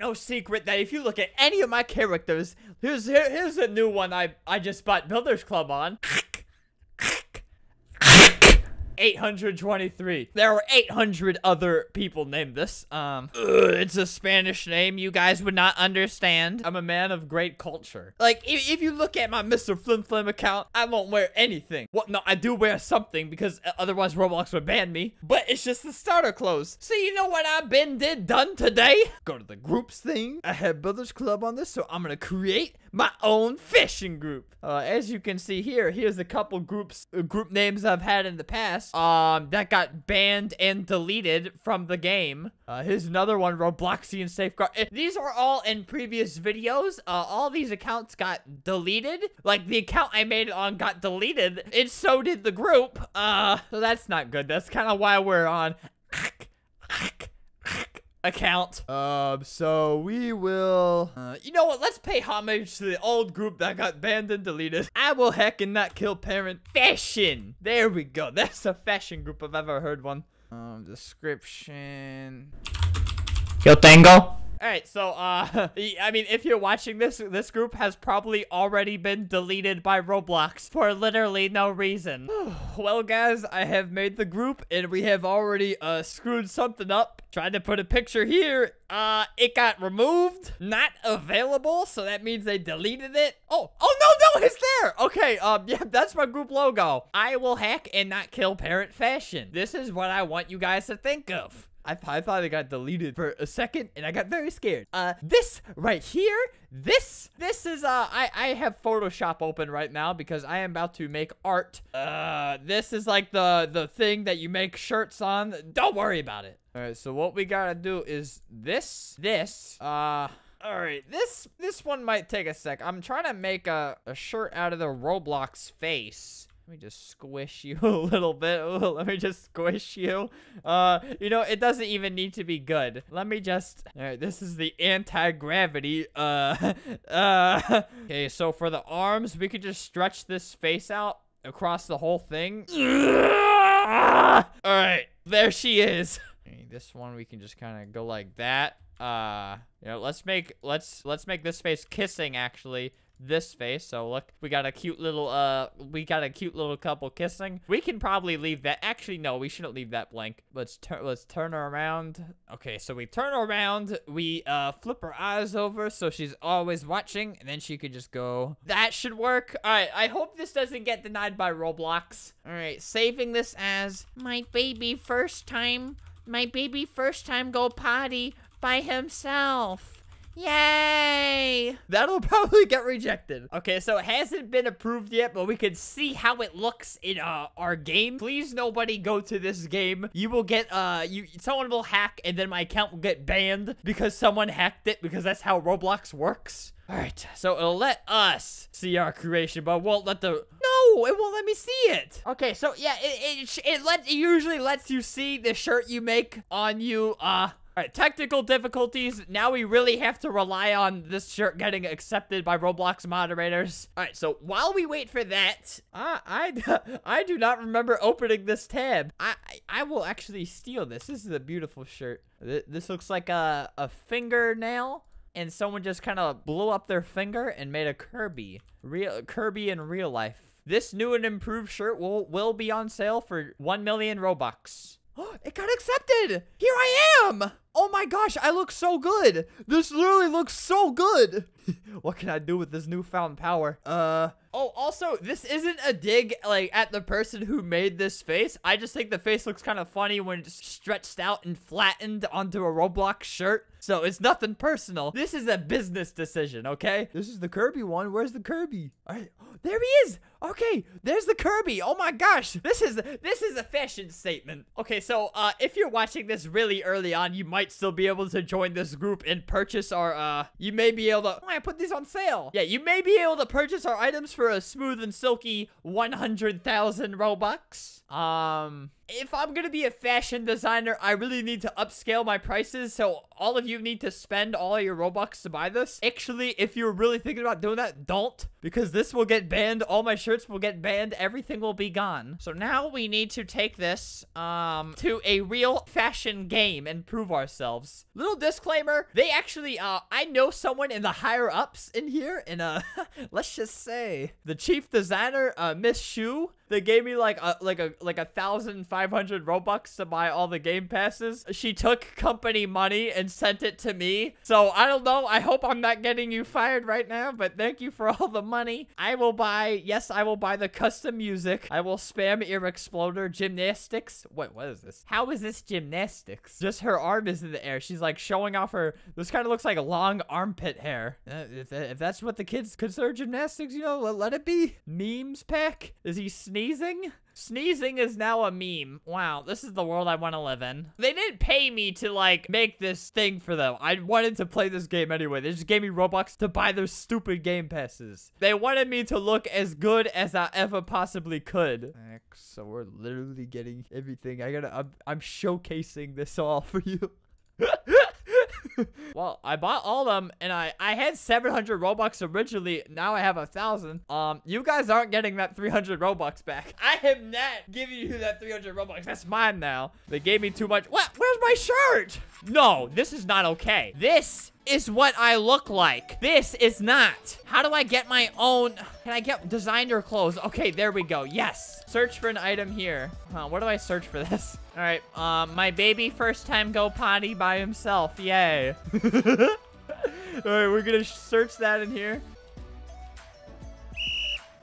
no secret that if you look at any of my characters, here's here, here's a new one I I just bought Builders Club on. 823. There were 800 other people named this. Um, ugh, it's a Spanish name you guys would not understand. I'm a man of great culture. Like, if, if you look at my Mr. Flim Flam account, I won't wear anything. Well, no, I do wear something because otherwise Roblox would ban me. But it's just the starter clothes. So you know what I've been did done today? Go to the groups thing. I have Builders Club on this, so I'm gonna create my own fishing group. Uh, as you can see here, here's a couple groups, uh, group names I've had in the past. Um, that got banned and deleted from the game. Uh, here's another one, Robloxian Safeguard. Uh, these are all in previous videos. Uh, all these accounts got deleted. Like, the account I made it on got deleted, and so did the group. Uh, so that's not good. That's kind of why we're on account. Um, so we will, uh, you know what? Let's pay homage to the old group that got banned and deleted. I will heck and not kill parent fashion. There we go. That's a fashion group I've ever heard one. Um, description. Yo tengo. Alright, so, uh, I mean, if you're watching this, this group has probably already been deleted by Roblox for literally no reason. well, guys, I have made the group, and we have already, uh, screwed something up. Tried to put a picture here. Uh, it got removed. Not available, so that means they deleted it. Oh, oh, no, no, it's there. Okay, um, yeah, that's my group logo. I will hack and not kill parent fashion. This is what I want you guys to think of. I, I thought it got deleted for a second and I got very scared. Uh, this right here, this, this is, uh, I, I have Photoshop open right now because I am about to make art. Uh, this is like the, the thing that you make shirts on. Don't worry about it. All right, so what we gotta do is this, this, uh, all right, this this one might take a sec. I'm trying to make a, a shirt out of the Roblox face. Let me just squish you a little bit. Ooh, let me just squish you. Uh, you know, it doesn't even need to be good. Let me just... Alright, this is the anti-gravity. Uh, uh... Okay, so for the arms, we could just stretch this face out across the whole thing. Alright, there she is. Okay, this one, we can just kind of go like that. Uh, you know, let's make, let's, let's make this face kissing, actually this face. So look, we got a cute little, uh, we got a cute little couple kissing. We can probably leave that. Actually, no, we shouldn't leave that blank. Let's turn, let's turn her around. Okay, so we turn her around. We, uh, flip her eyes over so she's always watching. And then she could just go. That should work. All right, I hope this doesn't get denied by Roblox. All right, saving this as my baby first time. My baby first time go potty by himself. Yay! That'll probably get rejected. Okay, so it hasn't been approved yet, but we can see how it looks in uh, our game. Please nobody go to this game. You will get, uh, you someone will hack and then my account will get banned because someone hacked it because that's how Roblox works. All right, so it'll let us see our creation, but won't let the... No, it won't let me see it. Okay, so yeah, it, it, it, let, it usually lets you see the shirt you make on you, uh, Alright, technical difficulties. Now we really have to rely on this shirt getting accepted by Roblox moderators. Alright, so while we wait for that, I, I, I do not remember opening this tab. I, I will actually steal this. This is a beautiful shirt. This looks like a, a fingernail and someone just kind of blew up their finger and made a Kirby. Real Kirby in real life. This new and improved shirt will, will be on sale for 1 million Robux. it got accepted! Here I am! Oh my gosh, I look so good! This literally looks so good! what can I do with this newfound power? Uh, oh, also, this isn't a dig, like, at the person who made this face. I just think the face looks kind of funny when it's stretched out and flattened onto a Roblox shirt. So it's nothing personal. This is a business decision, okay? This is the Kirby one. Where's the Kirby? All right. There he is. Okay, there's the Kirby. Oh my gosh. This is this is a fashion statement. Okay, so uh if you're watching this really early on, you might still be able to join this group and purchase our uh you may be able to oh, I put these on sale. Yeah, you may be able to purchase our items for a smooth and silky 100,000 Robux. Um if I'm gonna be a fashion designer, I really need to upscale my prices. So all of you need to spend all your Robux to buy this. Actually, if you're really thinking about doing that, don't. Because this will get banned. All my shirts will get banned. Everything will be gone. So now we need to take this um, to a real fashion game and prove ourselves. Little disclaimer. They actually, uh, I know someone in the higher ups in here. And uh, let's just say the chief designer, uh, Miss Shu, they gave me like a like a like a thousand five hundred robux to buy all the game passes. She took company money and sent it to me. So I don't know. I hope I'm not getting you fired right now. But thank you for all the money. I will buy. Yes, I will buy the custom music. I will spam ear exploder gymnastics. Wait, what is this? How is this gymnastics? Just her arm is in the air. She's like showing off her. This kind of looks like long armpit hair. Uh, if, if that's what the kids consider gymnastics, you know, let, let it be. Memes pack. Is he sneezing? Sneezing? Sneezing is now a meme. Wow, this is the world I want to live in. They didn't pay me to, like, make this thing for them. I wanted to play this game anyway. They just gave me Robux to buy their stupid game passes. They wanted me to look as good as I ever possibly could. So we're literally getting everything. I gotta, I'm, I'm showcasing this all for you. well, I bought all of them, and I I had 700 Robux originally. Now I have a thousand. Um, you guys aren't getting that 300 Robux back. I am not giving you that 300 Robux. That's mine now. They gave me too much. What? Where's my shirt? No, this is not okay. This is what I look like. This is not. How do I get my own? Can I get designer clothes? Okay, there we go. Yes. Search for an item here. Huh, what do I search for this? All right, um, my baby first time go potty by himself. Yay. All right, we're gonna search that in here.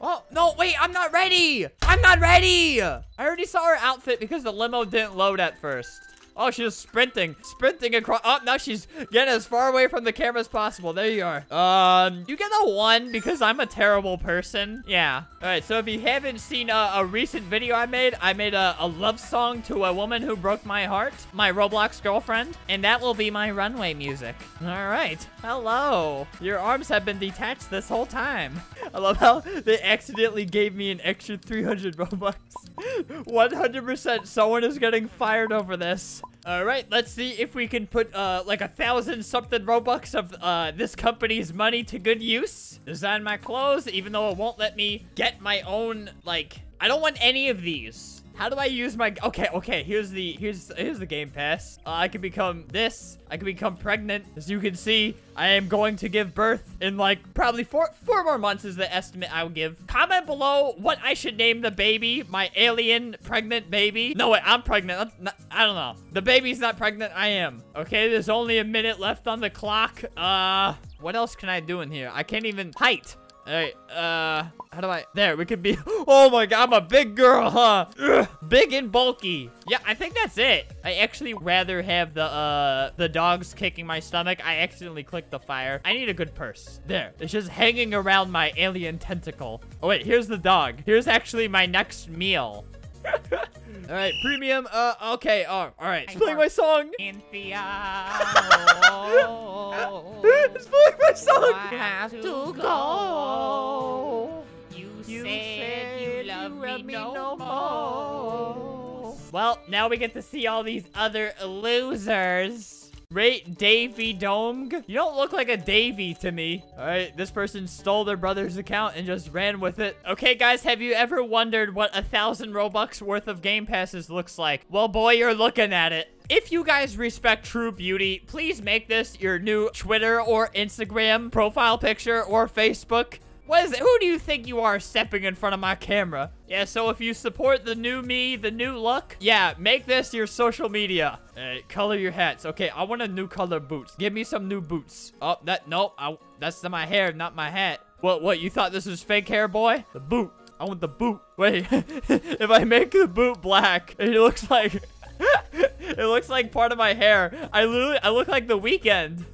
Oh, no, wait, I'm not ready. I'm not ready. I already saw her outfit because the limo didn't load at first. Oh, she's sprinting. Sprinting across. Oh, now she's getting as far away from the camera as possible. There you are. Um, you get a one because I'm a terrible person. Yeah. All right, so if you haven't seen a, a recent video I made, I made a, a, love song to a woman who broke my heart, my Roblox girlfriend, and that will be my runway music. All right. Hello. Your arms have been detached this whole time. I love how they accidentally gave me an extra 300 Robux. 100% someone is getting fired over this. All right, let's see if we can put uh, like a thousand something Robux of uh, this company's money to good use. Design my clothes, even though it won't let me get my own, like, I don't want any of these. How do I use my... Okay, okay, here's the here's here's the game pass. Uh, I can become this. I can become pregnant. As you can see, I am going to give birth in like probably four four more months is the estimate I will give. Comment below what I should name the baby. My alien pregnant baby. No, wait, I'm pregnant. Not, I don't know. The baby's not pregnant. I am. Okay, there's only a minute left on the clock. Uh, what else can I do in here? I can't even... Height. Right, uh, how do I, there, we could be, oh my god, I'm a big girl, huh? Ugh, big and bulky. Yeah, I think that's it. I actually rather have the, uh, the dogs kicking my stomach. I accidentally clicked the fire. I need a good purse. There, it's just hanging around my alien tentacle. Oh wait, here's the dog. Here's actually my next meal. All right, premium. Uh, okay. Oh, all right. It's playing my song. Cynthia. it's playing my song. have to go. You, You said you love me, no, no more. Well, now we get to see all these other losers. Rate Davy Dong. You don't look like a Davy to me. All right, this person stole their brother's account and just ran with it. Okay, guys, have you ever wondered what a thousand Robux worth of game passes looks like? Well, boy, you're looking at it. If you guys respect true beauty, please make this your new Twitter or Instagram profile picture or Facebook. What is it? Who do you think you are stepping in front of my camera? Yeah, so if you support the new me, the new look, yeah, make this your social media. Uh, color your hats. Okay, I want a new color boots. Give me some new boots. Oh, that, nope. I, that's my hair, not my hat. What, what, you thought this was fake hair, boy? The boot. I want the boot. Wait, if I make the boot black, it looks like... it looks like part of my hair. I literally, I look like the Weeknd.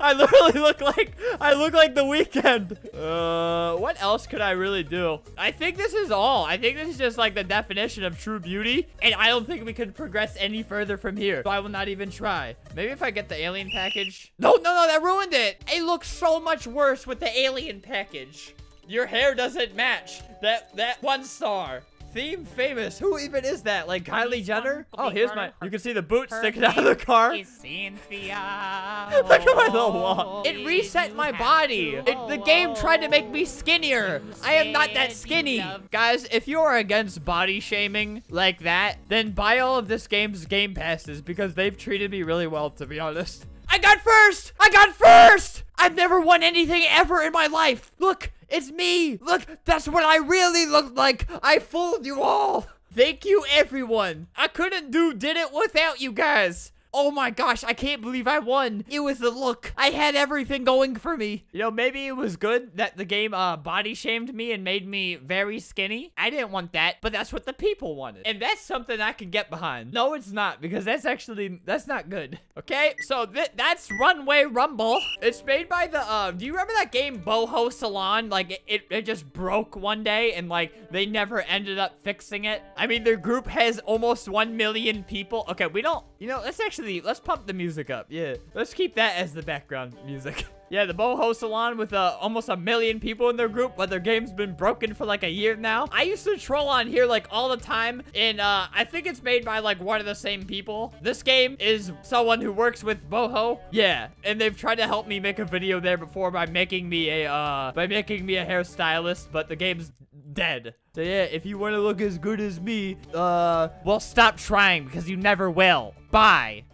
I literally look like I look like the Weeknd. Uh, what else could I really do? I think this is all. I think this is just like the definition of true beauty, and I don't think we can progress any further from here. So I will not even try. Maybe if I get the alien package. No, no, no, that ruined it. It looks so much worse with the alien package. Your hair doesn't match that that one star. Theme famous. Who even is that? Like Kylie Jenner? Oh, here's my. You can see the boot sticking out of the car. Cynthia. Look at my little wall. It reset my body. It, the game tried to make me skinnier. I am not that skinny. Guys, if you are against body shaming like that, then buy all of this game's game passes because they've treated me really well, to be honest. I got first! I got first! I've never won anything ever in my life. Look, it's me. Look, that's what I really look like. I fooled you all. Thank you, everyone. I couldn't do did it without you guys. Oh my gosh, I can't believe I won. It was the look. I had everything going for me. You know, maybe it was good that the game uh body shamed me and made me very skinny. I didn't want that, but that's what the people wanted. And that's something I can get behind. No, it's not because that's actually that's not good. Okay? So th that's Runway Rumble. It's made by the uh do you remember that game Boho Salon? Like it, it, it just broke one day and like they never ended up fixing it. I mean, their group has almost 1 million people. Okay, we don't you know, let's actually let's pump the music up. Yeah. Let's keep that as the background music. Yeah, the Boho Salon with uh, almost a million people in their group, but their game's been broken for like a year now. I used to troll on here like all the time, and uh, I think it's made by like one of the same people. This game is someone who works with Boho. Yeah, and they've tried to help me make a video there before by making me a uh, by making me a hairstylist, but the game's dead. So yeah, if you want to look as good as me, uh, well, stop trying because you never will. Bye.